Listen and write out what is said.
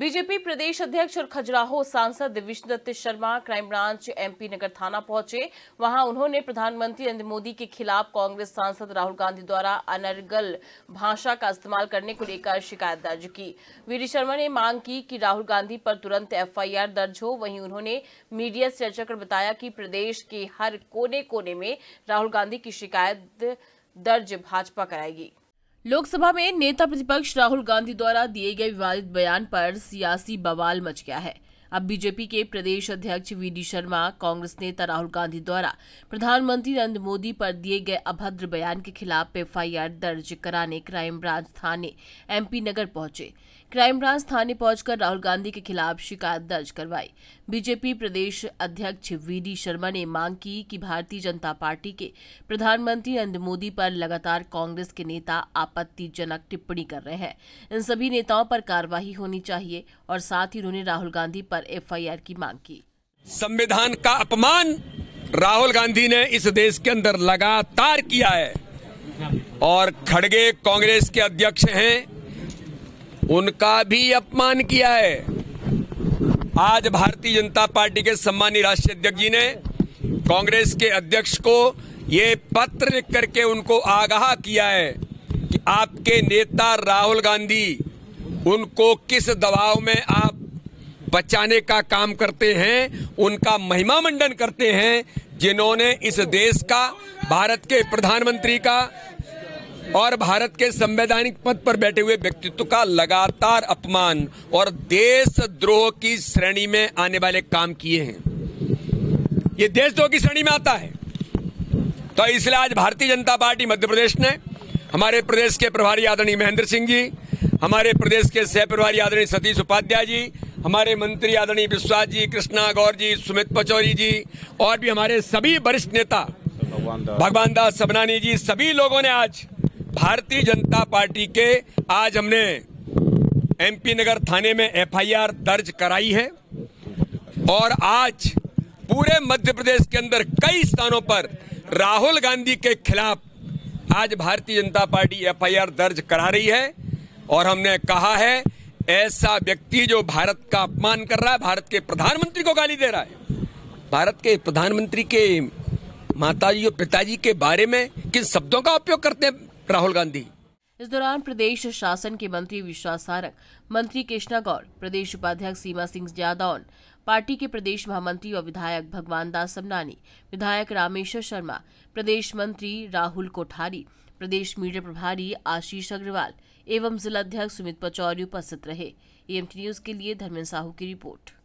BJP प्रदेश अध्यक्ष और खजुराहो सांसद Vishnudatt Sharma crime branch MP Nagar थाना पहुँचे। वहाँ उन्होंने प्रधानमंत्री नरेंद्र मोदी के खिलाफ कांग्रेस सांसद राहुल गांधी द्वारा अनर्गल भाषा का इस्तेमाल करने को लेकर शिकायत दर्ज की। वीडी शर्मा ने मांग की कि राहुल गांधी पर तुरंत एफआईआर दर्ज हो। वहीं उन्होंने मीडिया से चर्चा कर बताया कि प्रदेश के हर कोने कोने में राहुल गांधी की शिकायत दर्ज भाजपा कराएगी। लोकसभा में नेता प्रतिपक्ष राहुल गांधी द्वारा दिए गए विवादित बयान पर सियासी बवाल मच गया है। अब बीजेपी के प्रदेश अध्यक्ष वीडी शर्मा, कांग्रेस नेता राहुल गांधी द्वारा प्रधानमंत्री नरेंद्र मोदी पर दिए गए अभद्र बयान के खिलाफ एफआईआर दर्ज कराने क्राइम ब्रांच थाने एमपी नगर पहुँचे। क्राइम ब्रांच थाने पहुंचकर राहुल गांधी के खिलाफ शिकायत दर्ज करवाई। बीजेपी प्रदेश अध्यक्ष वी डी शर्मा ने मांग की कि भारतीय जनता पार्टी के प्रधानमंत्री नरेंद्र मोदी पर लगातार कांग्रेस के नेता आपत्तिजनक टिप्पणी कर रहे हैं। इन सभी नेताओं पर कार्रवाई होनी चाहिए और साथ ही उन्होंने राहुल गांधी पर एफआईआर की मांग की। संविधान का अपमान राहुल गांधी ने इस देश के अंदर लगातार किया है। और खड़गे कांग्रेस के अध्यक्ष हैं उनका भी अपमान किया है। आज भारतीय जनता पार्टी के सम्मानी राष्ट्रीय अध्यक्ष जी ने कांग्रेस के अध्यक्ष को ये पत्र लिख करके उनको आगाह किया है कि आपके नेता राहुल गांधी, उनको किस दबाव में आप बचाने का काम करते हैं, उनका महिमा मंडन करते हैं, जिन्होंने इस देश का, भारत के प्रधानमंत्री का और भारत के संवैधानिक पद पर बैठे हुए व्यक्तित्व का लगातार अपमान और देशद्रोह की श्रेणी में आने वाले काम किए हैं। ये देशद्रोह की श्रेणी में आता है। तो इसलिए आज भारतीय जनता पार्टी मध्य प्रदेश ने हमारे प्रदेश के प्रभारी आदरणीय महेंद्र सिंह जी हमारे प्रदेश के सह प्रभारी आदरणीय सतीश उपाध्याय जी हमारे मंत्री आदरणीय विश्वास जी कृष्णा गौर जी सुमित पचौरी जी और भी हमारे सभी वरिष्ठ नेता भगवान दास। सबनानी जी सभी लोगों ने आज भारतीय जनता पार्टी के आज हमने एमपी नगर थाने में एफआईआर दर्ज कराई है और आज पूरे मध्य प्रदेश के अंदर कई स्थानों पर राहुल गांधी के खिलाफ आज भारतीय जनता पार्टी एफआईआर दर्ज करा रही है और हमने कहा है, ऐसा व्यक्ति जो भारत का अपमान कर रहा है, भारत के प्रधानमंत्री को गाली दे रहा है। भारत के प्रधानमंत्री के माताजी और पिताजी के बारे में किन शब्दों का उपयोग करते हैं राहुल गांधी? इस दौरान प्रदेश शासन के मंत्री विश्वास सारंग, मंत्री कृष्णा गौर, प्रदेश उपाध्यक्ष सीमा सिंह जादौन, पार्टी के प्रदेश महामंत्री व विधायक भगवान दास समनानी, विधायक रामेश्वर शर्मा, प्रदेश मंत्री राहुल कोठारी, प्रदेश मीडिया प्रभारी आशीष अग्रवाल एवं जिलाध्यक्ष सुमित पचौरी उपस्थित रहे। एएमटी न्यूज़ के लिए धर्मेंद्र साहू की रिपोर्ट।